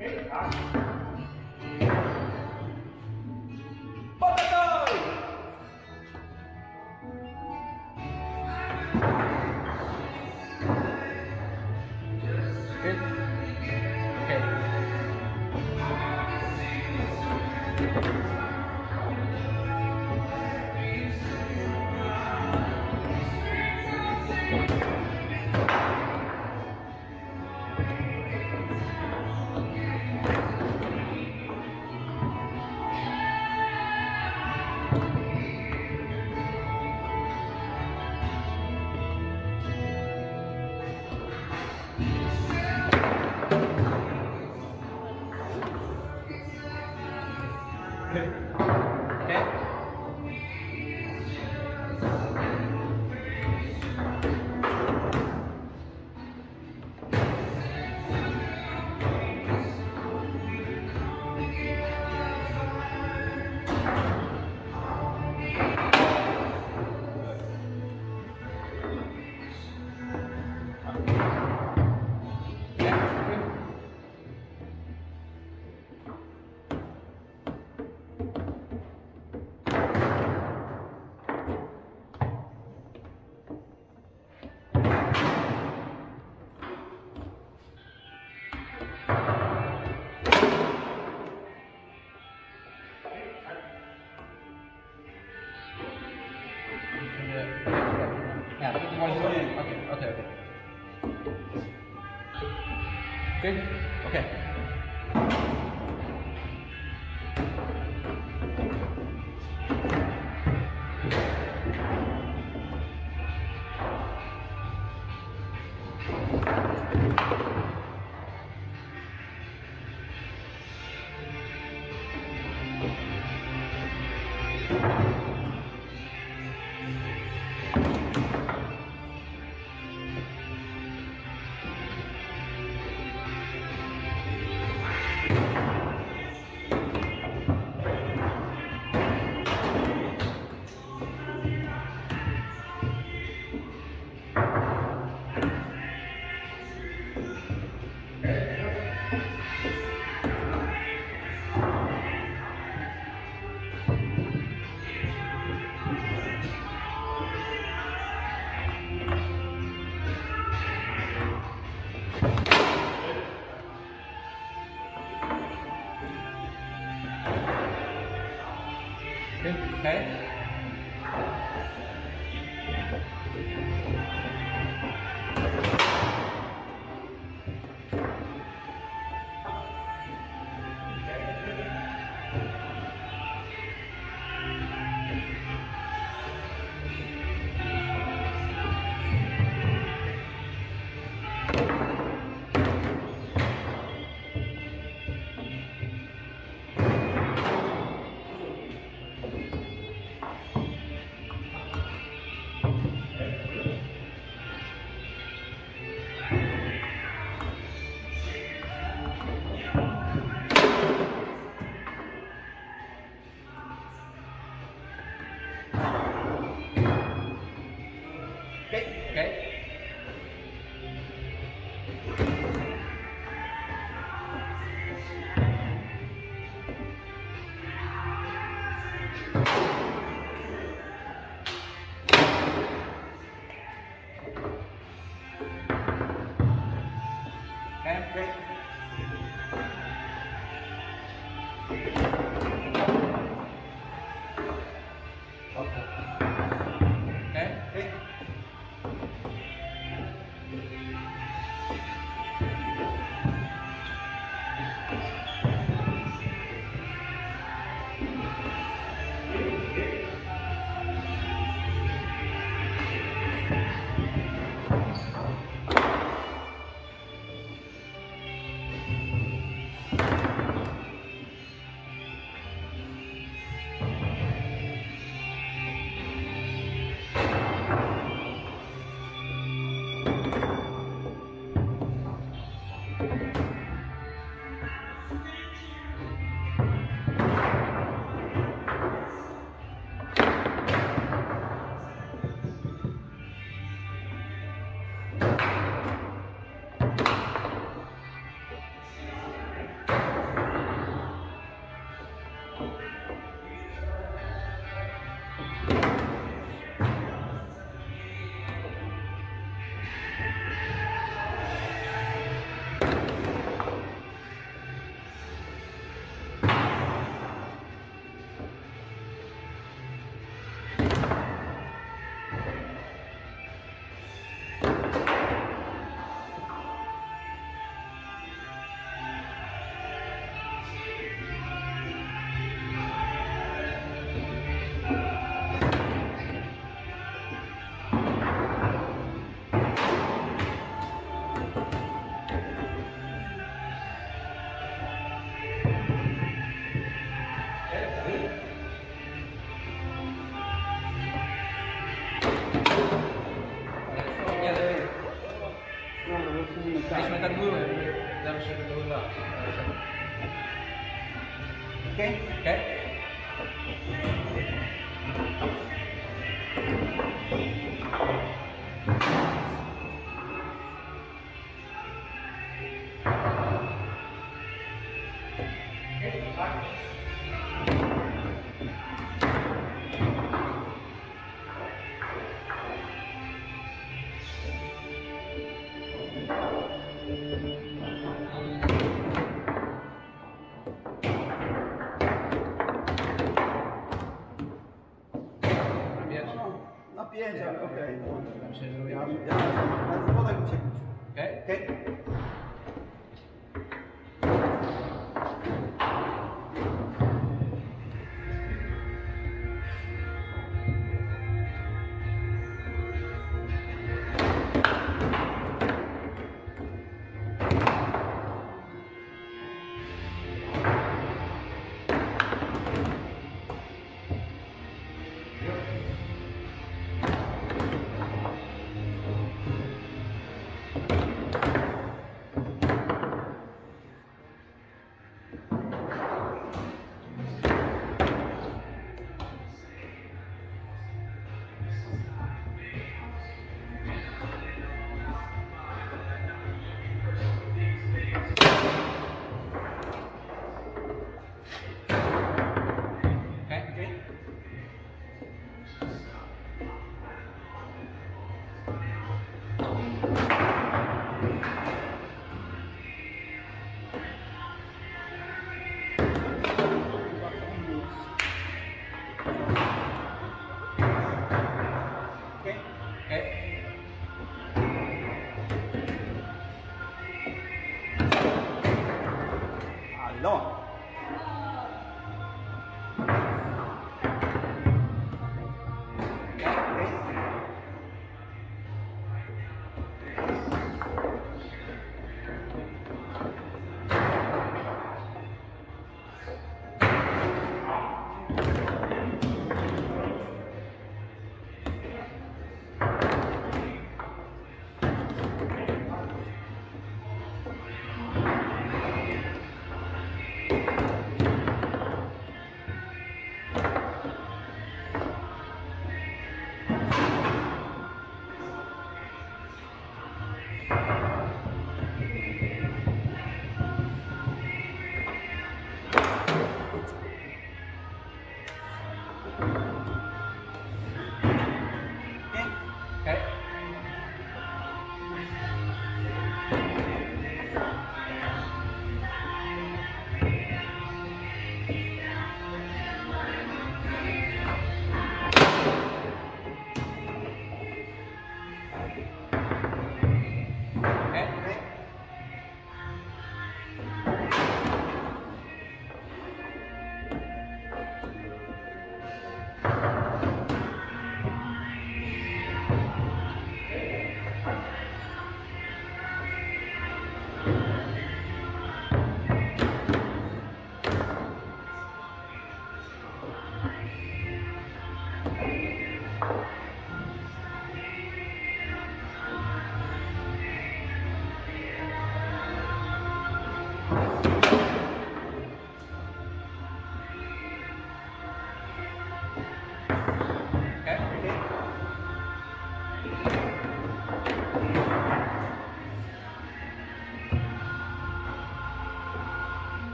Yeah, Good? Okay. Good. Okay, Dharshaka Dhula. Okay? Okay? Allora.